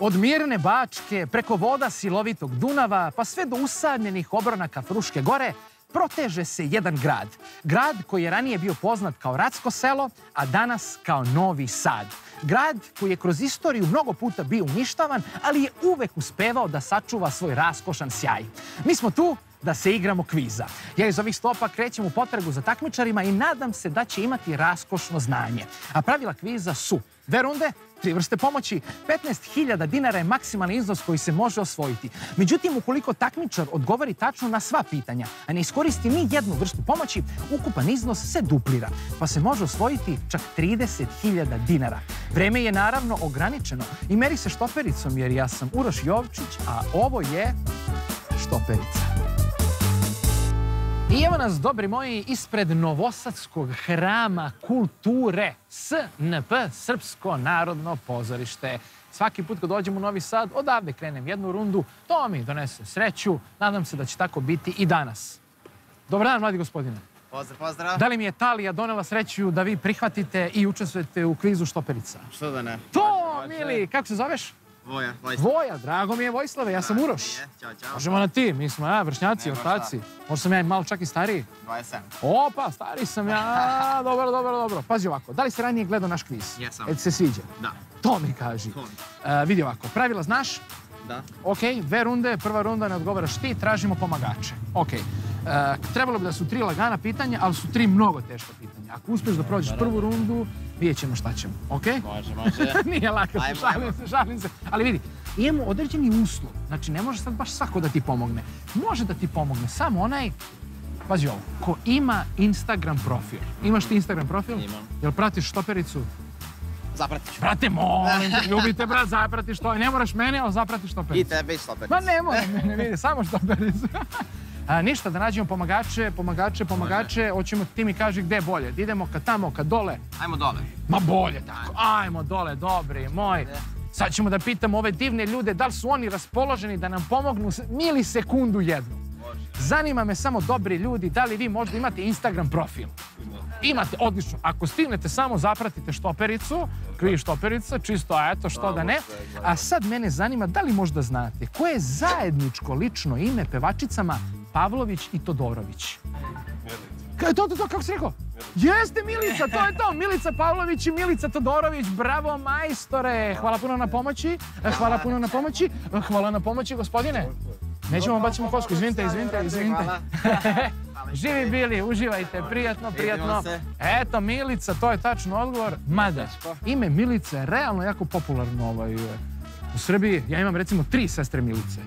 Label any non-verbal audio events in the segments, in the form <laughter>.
Od mirne Bačke, preko voda silovitog Dunava, pa sve do usadnjenih obronaka Fruške gore, proteže se jedan grad. Grad koji je ranije bio poznat kao Ratsko selo, a danas kao Novi Sad. Grad koji je kroz istoriju mnogo puta bio uništavan, ali je uvek uspevao da sačuva svoj raskošan sjaj. Mi smo tu da se igramo kviza. Ja iz ovih stopa krećem u potragu za takmičarima i nadam se da će imati raskošno znanje. A pravila kviza su dve runde, tri vrste pomoći, 15.000 dinara je maksimalni iznos koji se može osvojiti. Međutim, ukoliko takmičar odgovori tačno na sva pitanja, a ne iskoristi ni jednu vrstu pomoći, ukupan iznos se duplira, pa se može osvojiti čak 30.000 dinara. Vreme je naravno ograničeno i meri se štopericom jer ja sam Uroš Jovčić, a ovo je štoperica. I evo nas, dobri moji, ispred Novosadskog hrama kulture SNP, Srpsko narodno pozorište. Svaki put kad dođem u Novi Sad, odavde krenem jednu rundu, to mi donese sreću. Nadam se da će tako biti i danas. Dobar dan, mladi gospodine. Pozdrav, pozdrav. Da li mi je Talija donela sreću da vi prihvatite i učestvujete u kvizu Štoperica? Što da ne? To, mili, kako se zoveš? Voja, Vojislav. Voja, drago mi je Vojslave, ja sam Uroš. Ćao, čao. Možemo na ti, mi smo ja, vršnjaci, Nema ortaci. Možda sam ja malo čak i stariji. 27. Opa, stari sam ja. Dobro, dobro, dobro. Pazi ovako, da li si ranije gledao naš kviz? Jesam. E ti se sviđa? Da. To mi kaži. To mi. E, vidi ovako, pravila znaš? Da. Ok, dve runde, prva runda ne odgovaraš ti, tražimo pomagače. Ok, e, trebalo bi da su tri lagana pitanja, ali su tri mnogo teška pitanja. Ako uspeš da prođeš prvu rundu, vidjet ćemo šta ćemo, ok? Može, može. <laughs> Nije lako, Ajmo, šalim ajmo. se, šalim se. Ali vidi, imamo određeni uslov. Znači, ne može sad baš svako da ti pomogne. Može da ti pomogne samo onaj, pazi ovo, ko ima Instagram profil. Imaš ti Instagram profil? Imam. Jel pratiš štopericu? Zapratit ću. Brate, molim te, ljubite, brat, zapratiš to. Ne moraš mene, ali zapratiš I štopericu. tebe i Slopericu. Ma ne moram mene, vidi, samo štopericu. <laughs> A, ništa, da nađemo pomagače, pomagače, pomagače. Hoćemo, ti mi kaži gde je bolje. Idemo ka tamo, ka dole. Ajmo dole. Ma bolje tako. Ajmo dole, dobri moj. Sad ćemo da pitamo ove divne ljude da li su oni raspoloženi da nam pomognu milisekundu jednu. Zanima me samo dobri ljudi, da li vi možda imate Instagram profil? Imate, odlično. Ako stignete, samo zapratite štopericu, krivi štoperica, čisto, a eto, što da ne. A sad mene zanima, da li možda znate koje je zajedničko lično ime pevačicama Pavlović i Todorović? Ka- To, to, to, kako si rekao? Jeste Milica, to je to. Milica Pavlović i Milica Todorović. Bravo, majstore. Hvala puno na pomoći. E, Hvala puno na pomoći. E, Hvala na pomoći, gospodine. Nećemo vam bacimo kosku. Izvinite, izvinite, izvinite. <laughs> Živi bili, uživajte, prijatno, prijatno. Eto, Milica, to je tačno odgovor. Mada, ime Milica je realno jako popularno ovaj, u Srbiji. Ja imam recimo tri sestre Milice.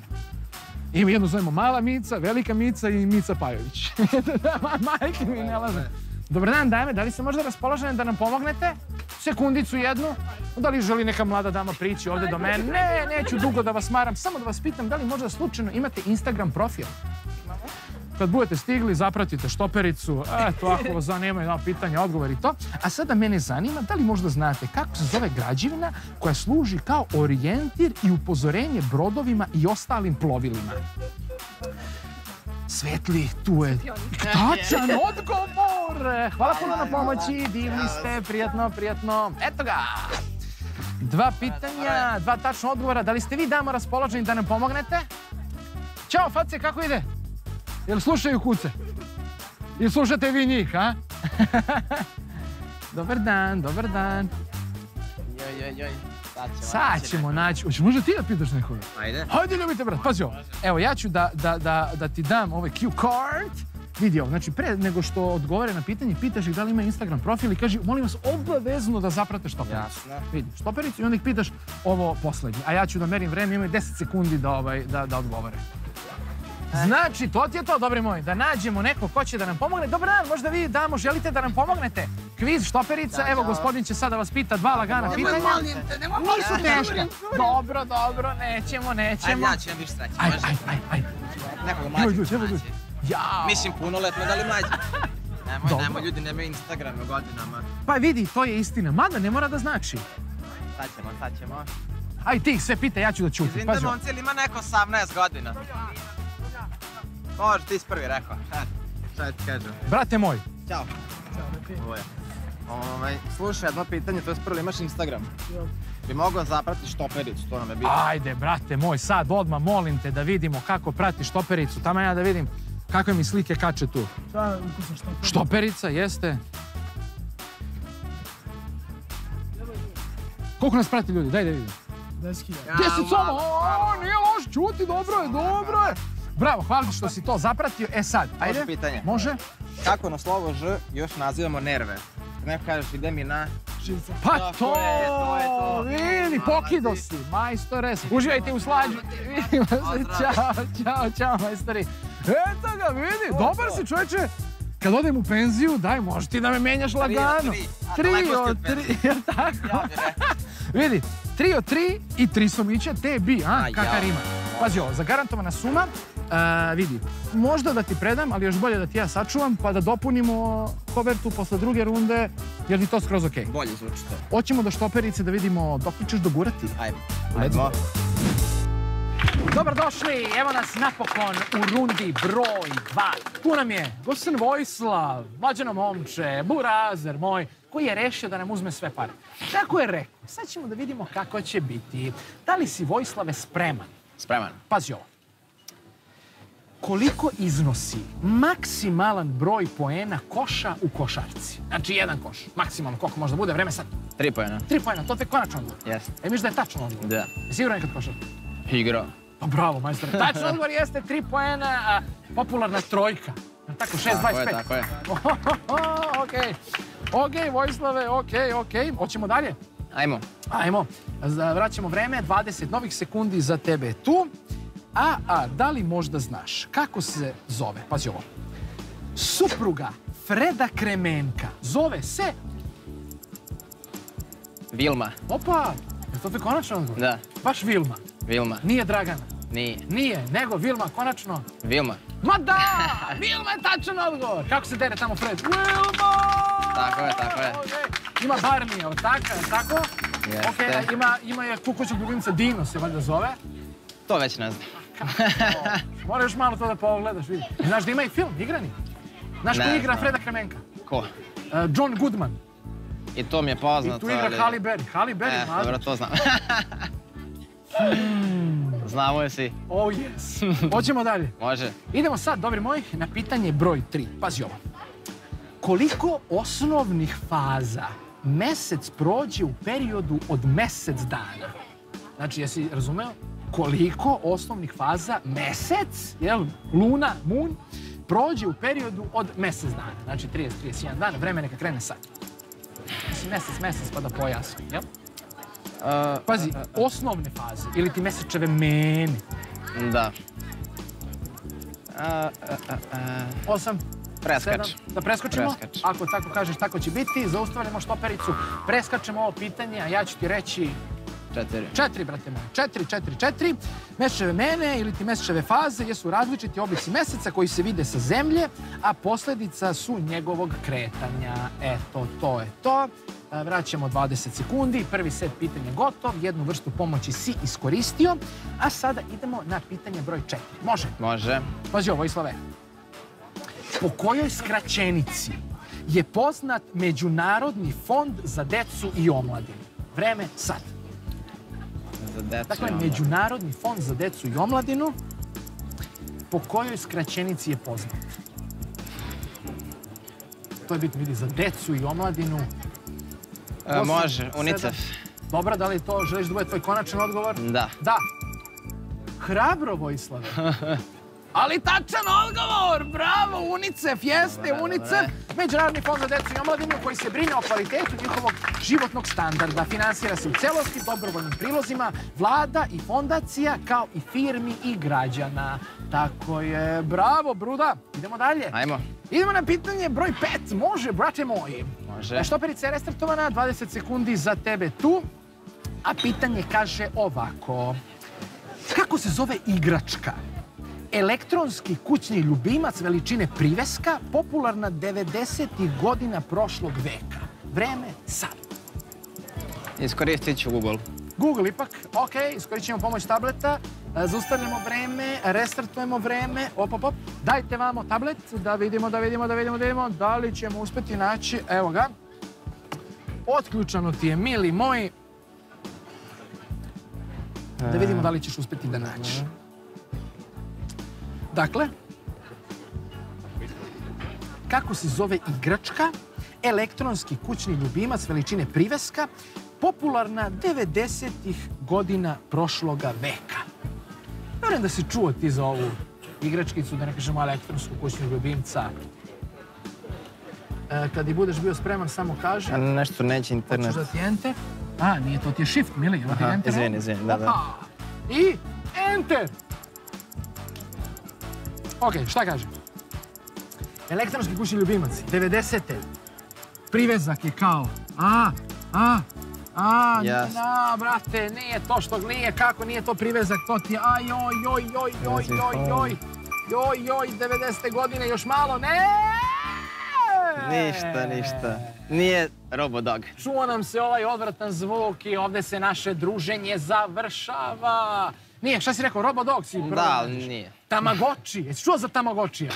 Ima jednu zovemo Mala Mica, Velika Mica i Mica Pajović. <laughs> Majke mi ne laže. Dobar dan, dame, da li ste možda raspoložene da nam pomognete? Sekundicu jednu. Da li želi neka mlada dama prići ovde do mene? Ne, neću dugo da vas maram. Samo da vas pitam da li možda slučajno imate Instagram profil? Kad budete stigli, zapratite štopericu, eto, ako vas zanimaju na pitanja, odgovor i to. A sada mene zanima, da li možda znate kako se zove građevina koja služi kao orijentir i upozorenje brodovima i ostalim plovilima? Svetli, tu je tačan odgovor! Hvala puno na pomoći, divni ste, prijatno, prijatno. Eto ga! Dva pitanja, dva tačna odgovora. Da li ste vi, damo, raspoloženi da nam pomognete? Ćao, face, kako ide? Jel slušaju kuce? Jel slušate vi njih, a? <laughs> dobar dan, dobar dan. Joj, joj, joj. Sad ćemo. Naći ćemo naći. Hoće možda ti da pitaš nekoga? neko. Ajde. Hajde, ljubite, brat, pazi ovo. Evo, ja ću da, da, da, da ti dam ovaj cue card. Vidi ovo, znači pre nego što odgovore na pitanje, pitaš ih da li ima Instagram profil i kaži, molim vas, obavezno da zaprate štopericu. Jasno. Vidi, štopericu i onda ih pitaš ovo poslednje. A ja ću da merim vreme, imaju 10 sekundi da, ovaj, da, da odgovore. Znači, to ti je to, dobri moji, da nađemo neko ko će da nam pomogne. Dobar dan, možda vi, damo, želite da nam pomognete? Kviz, štoperica, evo, gospodin će sada vas pita dva lagana pitanja. te, nemoj Nisu teška. Dobro, dobro, nećemo, Ajde, nećemo. ja ću vam više. Ajde, može? ajde, ajde, ajde. Nekog mlađeg ljudi, ću evo ljudi. naći. Jao. Mislim punoletno, da li mlađe? <laughs> Nemoj, Dobro. nemoj, ljudi nemaju Instagram u godinama. Pa vidi, to je istina. Mada ne mora da znači. Sad ćemo, sad ćemo. Aj ti ih sve pita, ja ću da. Izvinite, Pazi. ovo. momci, ili ima neko 18 godina? Može, ti si prvi rekao. Eto, šta ti kažem? Brate moj, Ćao. Voja. Ovaj, slušaj, jedno pitanje, to je prvo, imaš Instagram? Bi mogao zaprati štopericu, to nam je bitno. Ajde, brate moj, sad odmah molim te da vidimo kako prati štopericu. Tamo ja da vidim kakve mi slike kače tu. Da, ukusan što. Štoperica, jeste. Koliko nas prati ljudi? Daj da vidim. 10.000. Ja, Deset samo, malo, o, nije loš, čuti, dobro je, dobro je. Bravo, hvala ti što si to zapratio. E sad, ajde. Može pitanje. Može? Kako na slovo Ž još nazivamo nerve? Neko kažeš ide mi na... Pa Tako to, je, to je to. vidi, pokido si, majstore. Uživajte u slađu. Vidimo se, Pozdrav. čao, čao, čao, majstori. Eto ga, vidi, dobar si čovječe. Kad odem u penziju, daj, možeš ti da me menjaš lagano. tri. Od tri, <laughs> jel tako? Vidi, tri od tri i tri somiće, te bi, a, A, kaka ja. rima. Pazi ovo, zagarantovana suma, vidi, možda da ti predam, ali još bolje da ti ja sačuvam, pa da dopunimo kovertu posle druge runde, jer ti to skroz okej. Bolje zvuči to. Hoćemo do štoperice da vidimo dok li ćeš dogurati. Ajmo. Ajmo. Dobrodošli, evo nas napokon u rundi broj 2. Tu nam je Gosen Vojslav, mlađeno momče, burazer moj, koji je rešio da nam uzme sve pare. Tako je rekao, sad ćemo da vidimo kako će biti. Da li si Vojslave spreman? Spreman. Pazi ovo. Koliko iznosi maksimalan broj poena koša u košarci? Znači jedan koš, maksimalno koliko može da bude, vreme sad. Tri pojena. Tri poena, to te konačno odgovor. Jeste. E, misliš da je tačno odgovor? Da. Jesi siguran nekad košar? Igrao. Pa bravo, majstor. Tačno odgovor jeste 3 poena, a popularna trojka. Tako, 6.25. Tako je, tako je. <laughs> Okej. Okej, Vojislave, okej, okej. Hoćemo dalje? Ajmo. Ajmo, vraćamo vreme, 20 novih sekundi za tebe tu. A, a, da li možda znaš kako se zove? Pazi ovo. Supruga Freda Kremenka zove se... Vilma. Opa, je to ti konačno odgovor? Da. Baš Vilma. Vilma. Nije Dragana. Nije. Nije, nego Vilma, konačno. Vilma. Ma da! Vilma je tačan odgovor! Kako se dere tamo Fred? Vilma! Tako je, tako je. Ima Barney, jel tako? Jel tako? Jeste. Ima, ima je kukućeg ljubimca Dino se valjda zove. To već ne znam. <laughs> Moraš malo to da pogledaš, vidi. Znaš da ima i film, igrani? Znaš ko igra. Freda Kremenka? Ko? Uh, John Goodman. I to mi je I poznato, tu igra ali... Halle Berry. Halle Berry, E, mlada. dobro, to znam. Znamo je svi. Oh yes. Hoćemo dalje. <laughs> Može. Idemo sad, dobri moji, na pitanje broj 3. Pazi ovo. Koliko osnovnih faza mesec prođe u periodu od mesec dana? Znači, jesi razumeo? Koliko osnovnih faza mesec, jel, luna, moon, prođe u periodu od mesec dana. Znači, 30, 31 dana, vreme neka krene sad. Mislim, mesec, mesec, pa da pojasnim, jel? Uh, Pazi, osnovne faze, ili ti mesečeve mene. Da. A, a, a, a. Osam, Preskač. Sedam, da preskočimo? Preskač. Ako tako kažeš, tako će biti. Zaustavljamo štopericu, preskačemo ovo pitanje, a ja ću ti reći Četiri. četiri, brate moji. Četiri, četiri, četiri. Mesečeve mene ili ti mesečeve faze jesu različiti oblici meseca koji se vide sa zemlje, a posledica su njegovog kretanja. Eto, to je to. E, Vraćamo 20 sekundi, prvi set pitanja gotov, jednu vrstu pomoći si iskoristio, a sada idemo na pitanje broj četiri. Može? Može. Pazi ovo, Vojislave. Po kojoj skraćenici je poznat Međunarodni fond za decu i omladinu? Vreme sad. Za decu Dakle. Međunarodni fond za decu i omladinu po kojoj skraćenici je poznat? To je bitno, vidi, za decu i omladinu. E, može. UNICEF. Dobro, da li to želiš da bude tvoj konačan odgovor? Da. Da. Hrabro, Vojislave. <laughs> Ali tačan odgovor! Bravo, UNICEF, jeste UNICEF. Međunarodni fond za decu i omladinu koji se brine o kvalitetu njihovog životnog standarda. Finansira se u celosti dobrovoljnim prilozima vlada i fondacija kao i firmi i građana. Tako je. Bravo, Bruda. Idemo dalje. Ajmo. Idemo na pitanje broj 5. Može, brate moji. Može. Štoperica je restartovana, 20 sekundi za tebe tu. A pitanje kaže ovako. Kako se zove igračka? Elektronski kućni ljubimac veličine priveska, popularna 90. godina prošlog veka. Vreme sad. Iskoristit ću Google. Google ipak, ok, iskoristit ćemo pomoć tableta, e, zaustavljamo vreme, restartujemo vreme, op, op, op. Dajte vamo tablet da vidimo, da vidimo, da vidimo, da vidimo, da li ćemo uspjeti naći, evo ga. Otključano ti je, mili moji. Da vidimo da li ćeš uspjeti da nađeš. Dakle, kako se zove igračka, elektronski kućni ljubimac veličine priveska, popularna 90-ih godina prošloga veka. Vjerujem da si čuo ti za ovu igračkicu, da ne kažemo elektronsku kućnu ljubimca. E, kad i budeš bio spreman, samo kaži. Nešto neće internet. Hoćeš da ti enter? A, nije to ti je shift, mili. Aha, izvini, izvini, da, da. I enter. Ok, šta kaže? Elektronski kućni ljubimac, 90. Privezak je kao, a, a, a, Jasno. da, brate, nije to što nije, kako nije to privezak, to ti je, aj, joj, joj, joj, joj, joj, joj, joj, joj, 90. godine, još malo, ne! Ništa, ništa. Nije Robodog. Čuo nam se ovaj odvratan zvuk i ovdje se naše druženje završava. Nije, šta si rekao, Robodog si prvo Da, ali nije. Tamagotchi, jesi čuo za Tamagotchija?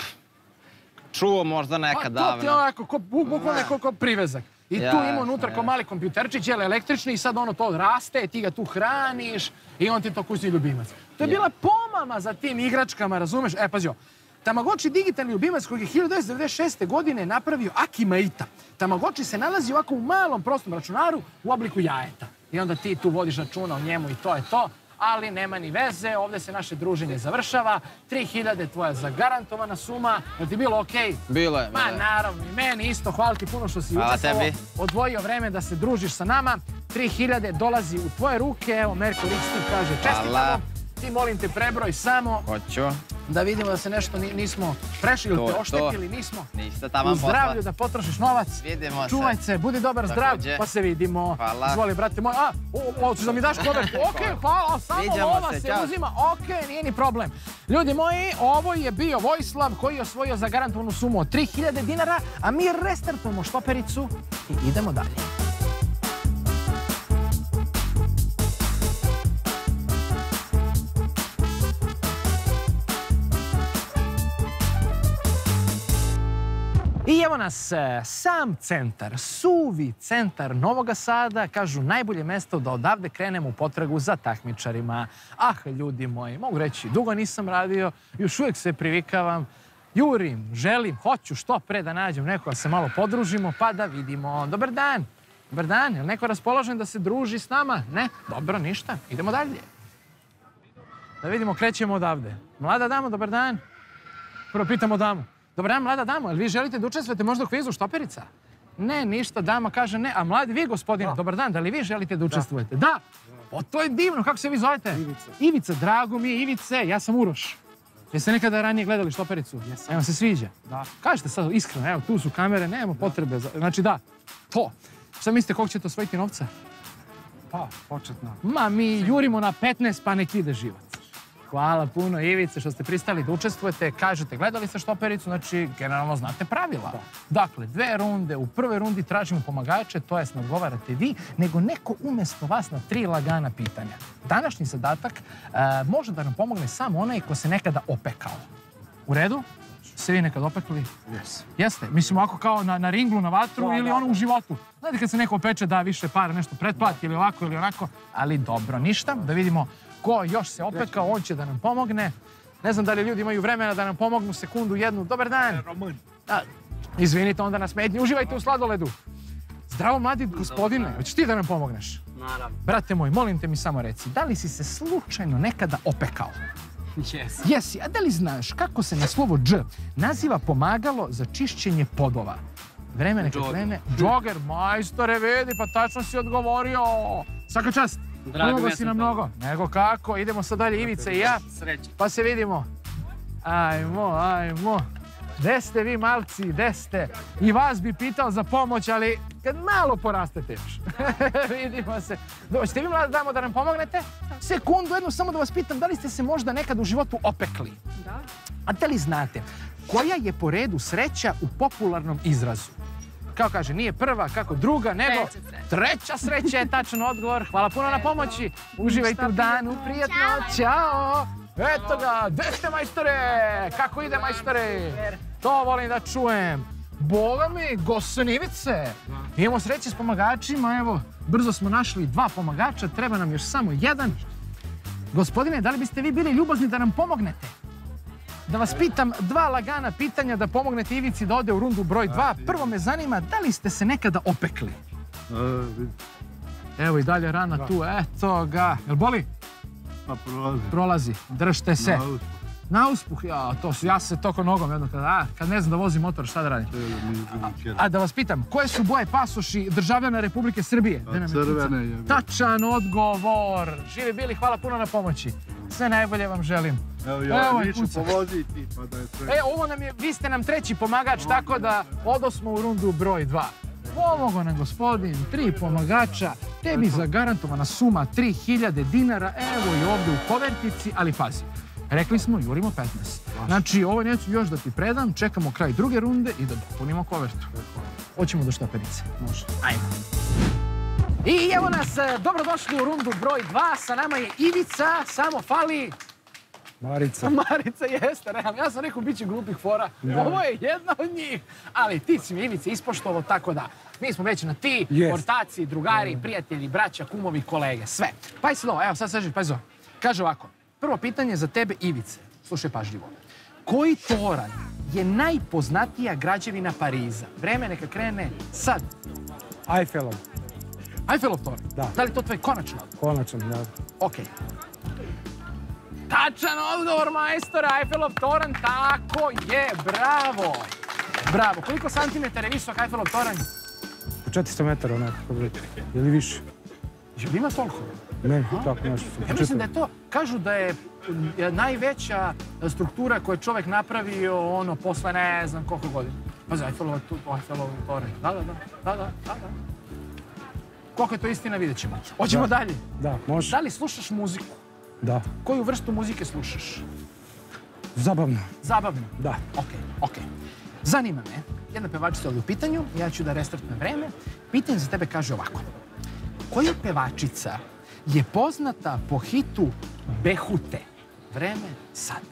Čuo možda Pa nekad to ti je davno. onako, ko, bu- bukvalno je ko, ko privezak. I tu ima unutra ko jasno. mali kompjuterčić, jel električni i sad ono to raste, ti ga tu hraniš i on ti je to kućni ljubimac. To je bila pomama za tim igračkama, razumeš? E, pazi ovo. Tamagotchi digitalni ljubimac kojeg je 1996. godine napravio Aki Maita. Tamagotchi se nalazi ovako u malom prostom računaru u obliku jajeta. I onda ti tu vodiš računa o njemu i to je to. Ali nema ni veze, ovdje se naše druženje završava. 3000 tvoja zagarantovana suma. Je ti bilo okej? Bilo je. Ma naravno, i meni isto, hvala ti puno što si učestvovao, odvojio vreme da se družiš sa nama. 3000 dolazi u tvoje ruke, evo Merko Rikstiv kaže čestitamo. Ti molim te prebroj samo Hoću. Da vidimo da se nešto ni- nismo prešli ili te oštetili, nismo. Ništa U zdravlju da potrošiš novac. Vidimo se. Čuvaj se, budi dobar zdrav, pa se vidimo. Hvala. Izvoli, brate moj. A, hoćeš da mi daš kovertu? <laughs> Ok, hvala, samo ova se, uzima. Ok, nije ni problem. Ljudi moji, ovo je bio Vojislav koji je osvojio zagarantovanu sumu od 3000 dinara, a mi restartujemo štopericu i idemo dalje. I evo nas, e, sam centar, suvi centar Novoga Sada, kažu najbolje mesto da odavde krenemo u potragu za takmičarima. Ah, ljudi moji, mogu reći, dugo nisam radio, još uvijek se privikavam, jurim, želim, hoću što pre da nađem neko da se malo podružimo, pa da vidimo. Dobar dan, dobar dan, je li neko raspoložen da se druži s nama? Ne? Dobro, ništa, idemo dalje. Da vidimo, krećemo odavde. Mlada damo, dobar dan. Prvo pitamo damu. Dobar dan, mlada damo, jel vi želite da učestvujete možda u kvizu štoperica? Ne, ništa, dama kaže ne. A mladi vi, gospodine, dobar dan, da li vi želite da učestvujete? Da. O, to je divno, kako se vi zovete? Ivica. Ivica, drago mi je, Ivice, ja sam Uroš. Jeste nekada ranije gledali štopericu? Jesam. Evo se sviđa? Da. Kažete sad iskreno, evo tu su kamere, nema potrebe. Za... Znači da, to. Šta mislite, koliko ćete osvojiti novca? Pa, početno. Ma, mi jurimo na 15, pa nek ide život. Hvala puno Ivice što ste pristali da učestvujete. Kažete, gledali ste štopericu, znači generalno znate pravila. Dakle, dve runde, u prvoj rundi tražimo pomagače, to jest ne odgovarate vi, nego neko umjesto vas na tri lagana pitanja. Današnji zadatak e, može da nam pomogne samo onaj ko se nekada opekao. U redu? Se vi nekad opekli? Yes. Jeste, mislim ovako kao na, na ringlu, na vatru Da, ili da, ono u životu. Znate kad se neko opeče da više para nešto pretplati ili ovako ili onako, ali dobro, ništa. Da vidimo ko još se opekao, on će da nam pomogne. Ne znam da li ljudi imaju vremena da nam pomognu sekundu, jednu. Dobar dan. A, izvinite onda na smetnji, uživajte u sladoledu. Zdravo mladi gospodine, hoćeš ti da nam pomogneš? Naravno. Brate moj, molim te mi samo reci, da li si se slučajno nekada opekao? Yes. Jesi, a da li znaš kako se na slovo dž naziva pomagalo za čišćenje podova? Vreme neka krene. Džoger, majstore, vidi, pa tačno si odgovorio. Svaka čast. Drago je si nam sam mnogo. Nego kako, idemo sad dalje, Ivica i ja, Sreće. pa se vidimo. Ajmo, ajmo. Gde ste vi malci, gde ste? I vas bi pitao za pomoć, ali kad malo porastete još. <laughs> Vidimo se. Dobro, ćete vi mlada damo da nam pomognete? Sekundu, jednu samo da vas pitam, da li ste se možda nekad u životu opekli? Da. A da li znate koja je po redu sreća u popularnom izrazu? Kao kaže, nije prva, kako druga, nego Treća sreća. treća sreća je tačan odgovor. Hvala puno na pomoći. Uživajte u danu, prijetno. Ćao. Eto ga, gde ste majstore? Kako ide majstore? To volim da čujem. Boga mi, gosenivice. Imamo sreće s pomagačima, evo, brzo smo našli dva pomagača, treba nam još samo jedan. Gospodine, da li biste vi bili ljubazni da nam pomognete? Da vas pitam dva lagana pitanja da pomognete Ivici da ode u rundu broj 2. Prvo me zanima, da li ste se nekada opekli? Vidi, Evo i dalje rana tu, eto ga. Jel boli? pa prolazi. Prolazi, držte se. Na uspuh, ja, to su, ja se toko nogom jedno kada, a, kad ne znam da vozim motor, šta da radim? A da vas pitam, koje su boje pasoši državljana Republike Srbije? Da nam je crvene je. Tačan odgovor. Živi bili, hvala puno na pomoći. Sve najbolje vam želim. Evo ja, Evo više ti, pa da je sve. E, ovo nam je, vi ste nam treći pomagač, tako da odosmo u rundu broj 2. Pomogo nam gospodin, tri pomagača, tebi zagarantovana suma 3000 dinara, evo i ovdje u kovertici, ali pazi, rekli smo jurimo 15. Znači, ovo neću još da ti predam, čekamo kraj druge runde i da dopunimo kovertu. Hoćemo do štaperice. Može. Ajmo. I evo nas, e, dobrodošli u rundu broj 2, sa nama je Ivica, samo fali Marica. <laughs> Marica jeste, realno. Ja sam rekao bit će glupih fora. Ovo je jedna od njih. Ali ti si mi Ivice ispoštovao tako da. Mi smo već na ti, Jest. ortaci, drugari, prijatelji, braća, kumovi, kolege, sve. Pa si ovo, evo sad sveži, ovo. Kaže ovako, prvo pitanje za tebe Ivice. Slušaj pažljivo. Koji toranj je najpoznatija građevina Pariza? Vreme neka krene sad. Eiffelov. Eiffelov toranj. Da. Da li to tvoj odgovor? Konačno, da. Ok. Tačan odgovor, majstor, Eiffelov toranj, tako je, bravo. Bravo. Koliko santimetara je visok Eiffelov toranj? Po 400 metara onako. Ili više. Jel ima toliko? Ne, tako nešto. sam Ja mislim da je to, kažu da je je najveća struktura koju je čovjek napravio ono posle ne znam koliko godina. Pa za tu, Eiffelov toranj. Da, da, da, da, da, da, da. Koliko je to istina vidjet ćemo. Hoćemo Da. dalje. Da, može. Da li slušaš muziku? Da. Koju vrstu muzike slušaš? Zabavno. Zabavno. Da. Ok, ok. Zanima me, jedna pevačica ovdje u pitanju, ja ću da restartnem vreme. Pitanje za tebe kaže ovako. Koja pevačica je poznata po hitu Behute? Vreme sad.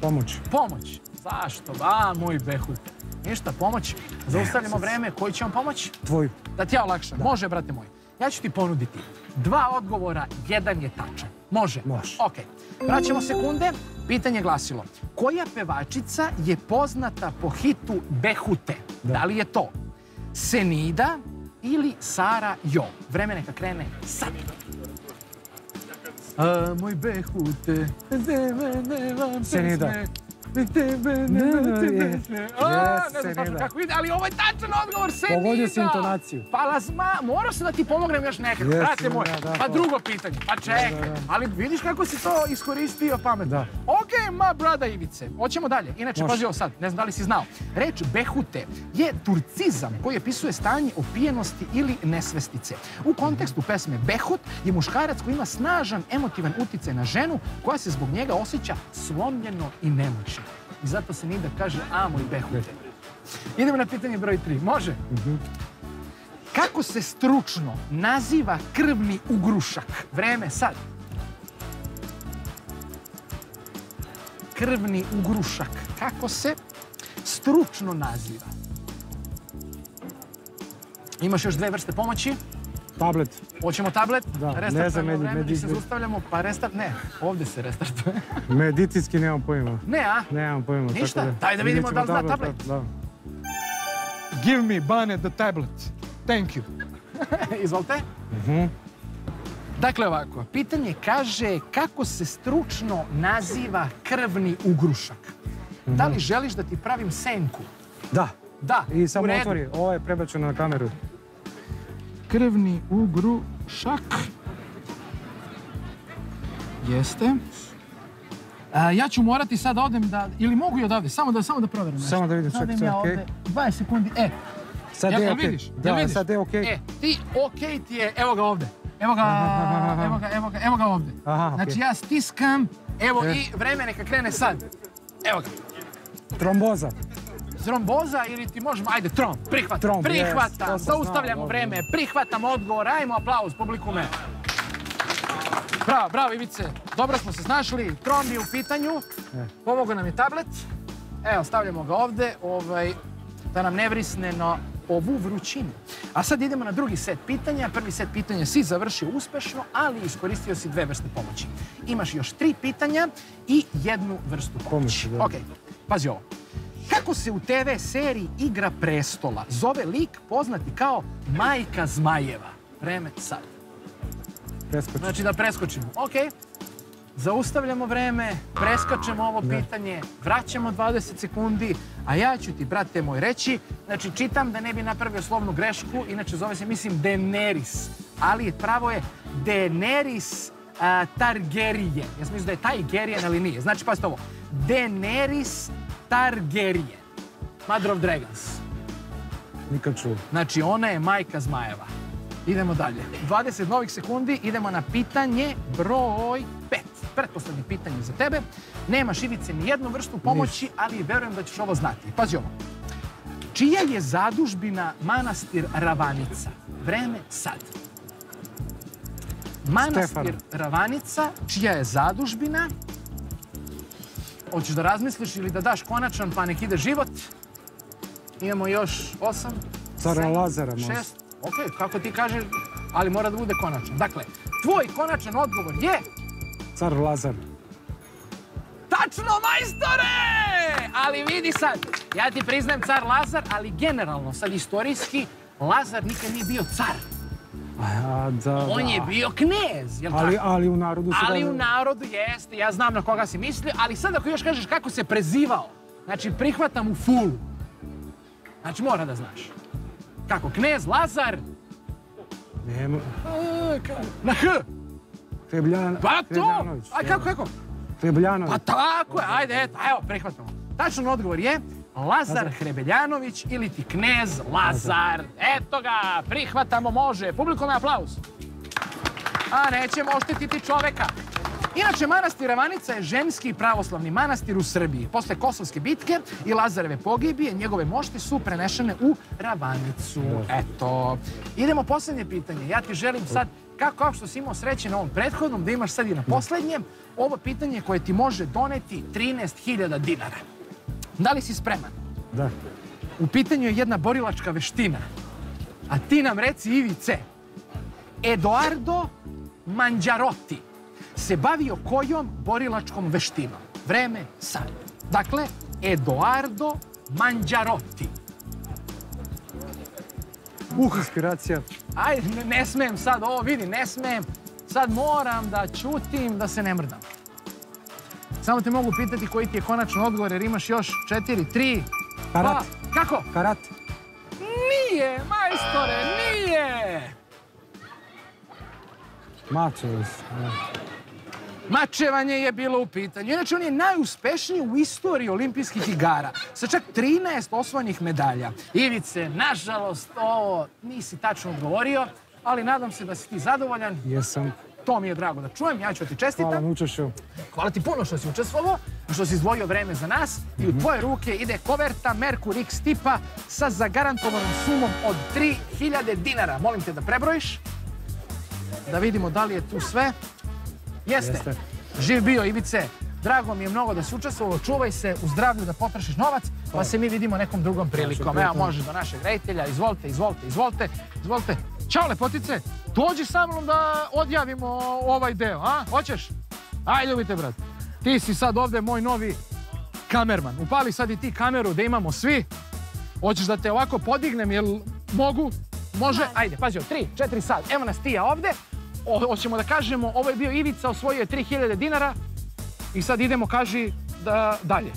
Pomoć. Pomoć. Zašto? A, moj Behute. Ništa, pomoć. Zaustavljamo vreme. Koji će vam pomoć? Tvoj. Da ti ja olakšam. Može, brate moj. Ja ću ti ponuditi dva odgovora, jedan je tačan. Može? Može. Ok. Vraćamo sekunde. Pitanje glasilo. Koja pevačica je poznata po hitu Behute? Da, li je to Senida ili Sara Jo? Vreme neka krene sad. A, moj Behute, tebe nemam Senida. pesme, Tebe Ne, ne. A, Yes, ne znam tačno kako ide, ali ovo je tačan odgovor, Senida. Pogodio si intonaciju. Pa lazma, morao sam da ti pomognem još nekako, brate moj. da, pa drugo pitanje, pa čekaj. Da, da, da. Ali vidiš kako si to iskoristio pametno. Ok, ma brada Ivice. Hoćemo dalje. Inače, pazi ovo sad, ne znam da li si znao. Reč behute je turcizam koji opisuje stanje opijenosti ili nesvestice. U kontekstu pesme Behut je muškarac koji ima snažan emotivan uticaj na ženu koja se zbog njega osjeća slomljeno i nemoćno. I zato se Nida kaže, a moj Behute. Idemo na pitanje broj 3. Može? Kako se stručno naziva krvni ugrušak? Vreme sad. Krvni ugrušak. Kako se stručno naziva? Imaš još dve vrste pomoći. Tablet. Hoćemo tablet? Da, ne znam, medi- vreme, mi se zaustavljamo, pa restart, ne, ovdje se restartuje. <laughs> Medicinski nemam pojma. ne, a? Nemam pojma. Ništa? tako Daj da vidimo da li zna tablet. Da. Give me Bane the tablet. Thank you. <laughs> Izvolite. Mhm. Dakle ovako, pitanje kaže kako se stručno naziva krvni ugrušak. Da li želiš da ti pravim senku? Da. Da, I samo otvori. Ovo je prebačeno na kameru. Krvni ugrušak. Jeste. A, ja ću morati sad da odem da, ili mogu i odavde, samo da, samo da provjerim nešto. Samo da vidim, čekaj, idem ja sve, okej. ovde, 20 sekundi, e, Sad jel, je okej. Da, vidiš? sad je okej. E, ti okej ti je, evo ga ovde. Evo ga, <laughs> evo ga, evo ga, evo ga ovde. Aha. Znači ja stiskam, evo E. i vreme neka krene sad. Evo ga. Tromboza. Tromboza ili ti možemo, ajde, trom, prihvatam, Tromb, yes, prihvatam, to sam zaustavljamo vreme, prihvatam odgovor, ajmo aplauz publikume. Bravo, bravo Ivice, dobro smo se snašli, tromb je u pitanju, E. pomogao nam je tablet, evo stavljamo ga ovde, ovaj, da nam ne vrisne, no ovu vrućinu. A sad idemo na drugi set pitanja. Prvi set pitanja si završio uspešno, ali iskoristio si dve vrste pomoći. Imaš još tri pitanja i jednu vrstu pomoći. Pomoći, da. Ok, pazi ovo. Kako se u TV seriji Igra prestola zove lik poznati kao Majka Zmajeva? Vreme sad. Preskoči. Znači da preskočimo. Ok. Zaustavljamo vreme, preskačemo ovo pitanje, vraćamo 20 sekundi, a ja ću ti, brate moj, reći, znači čitam da ne bi napravio slovnu grešku, inače zove se, mislim, Daenerys, ali pravo je Daenerys Targaryen. Ja sam mislio da je Targaryen, ali nije. Znači, pazite ovo, Daenerys Targaryen. Mother of Dragons. Nikad čuo. Znači, ona je majka zmajeva. Idemo dalje. 20 novih sekundi, idemo na pitanje broj 5. Pretposlednje pitanje za tebe. Nemaš Ivice ni jednu vrstu pomoći, ali verujem da ćeš ovo znati. Pazi ovo. Čija je zadužbina manastir Ravanica? Vreme sad. Manastir. Ravanica, čija je zadužbina? Hoćeš da razmisliš ili da daš konačan pa nek ide život? Imamo još osam, Cara Lazara možda. šest. Ok, kako ti kažeš, ali mora da bude konačan. Dakle, tvoj konačan odgovor je Car Lazar. tačno, majstore! Ali vidi sad, ja ti priznajem car Lazar, ali generalno, sad istorijski, Lazar nikad nije bio car. A, da, On da. je bio knez, jel Ali, tako? ali u narodu se Ali da- u narodu jeste, ja znam na koga si mislio, ali sad ako još kažeš kako se prezivao, znači prihvatam u fulu. Znači mora da znaš. Kako, knez Lazar, Nema. e, ka- na H, Trebljana, pa to, aj kako, kako? Trebljanović. Pa tako je, ajde, eto, evo, prihvatamo. Tačan odgovor je Lazar Hrebeljanović ili ti knez Lazar. Eto ga, prihvatamo, može. Publikom je aplauz. A nećemo oštetiti čoveka. Inače, manastir Ravanica je ženski pravoslavni manastir u Srbiji. Posle Kosovske bitke i Lazareve pogibije, njegove mošti su prenešene u Ravanicu. Eto. Idemo poslednje pitanje. Ja ti želim sad, kako, što si imao sreće na ovom prethodnom, da imaš sad i na poslednjem, ovo pitanje koje ti može doneti 13.000 dinara. Da li si spreman? Da. U pitanju je jedna borilačka veština. A ti nam reci Ivice, Edoardo Manđarotti se bavio kojom borilačkom veštinom? Vreme sad. Dakle, Edoardo Manđarotti. Uh, inspiracija. Ajde, ne, ne smem sad ovo, vidi, ne smem. Sad moram da ćutim, da se ne mrdam. Samo te mogu pitati koji ti je konačan odgovor, jer imaš još četiri, tri, Karat. dva. Kako? Karat. Nije, majstore, nije! Mačević. da. Mačevanje je bilo u pitanju. Inače, on je najuspešniji u istoriji olimpijskih igara, sa čak 13 osvojenih medalja. Ivice, nažalost, ovo nisi tačno odgovorio, ali nadam se da si ti zadovoljan. Jesam. To mi je drago da čujem, ja ću ti čestitam. Hvala na učešću. Hvala ti puno što si učestvovao, što si izdvojio vreme za nas i u tvoje ruke ide koverta Merkur X tipa sa zagarantovanom sumom od 3000 dinara. Molim te da prebrojiš, da vidimo da li je tu sve. Jeste. Jeste. Živ bio Ivice. Drago mi je mnogo da si učestvovao. Čuvaj se u zdravlju da potrošiš novac, pa se mi vidimo nekom drugom prilikom. Evo, može do našeg reditelja. Izvolite, izvolite, izvolite, izvolite. Ćao, lepotice. Dođi sa mnom da odjavimo ovaj deo, a? Hoćeš? Aj, ljubite, brat. Ti si sad ovde moj novi kamerman. Upali sad i ti kameru da imamo svi. Hoćeš da te ovako podignem, jel mogu? Može? Ajde, pazi, tri, četiri sad. Evo nas Tija ovde. O, hoćemo da kažemo, ovo je bio Ivica, osvojio je 3000 dinara. I sad idemo, kaži, da, dalje.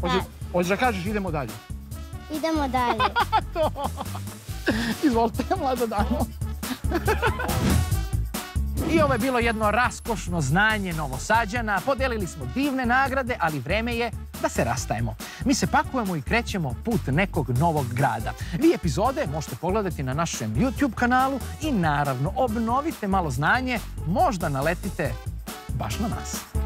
Hoće, Da. hoćeš da kažeš, idemo dalje. Idemo dalje. <laughs> Izvolite, mlada damo. I ovo je bilo jedno raskošno znanje Novosađana. Podelili smo divne nagrade, ali vreme je da se rastajemo. Mi se pakujemo i krećemo put nekog novog grada. Vi epizode možete pogledati na našem YouTube kanalu i naravno obnovite malo znanje, možda naletite baš na nas.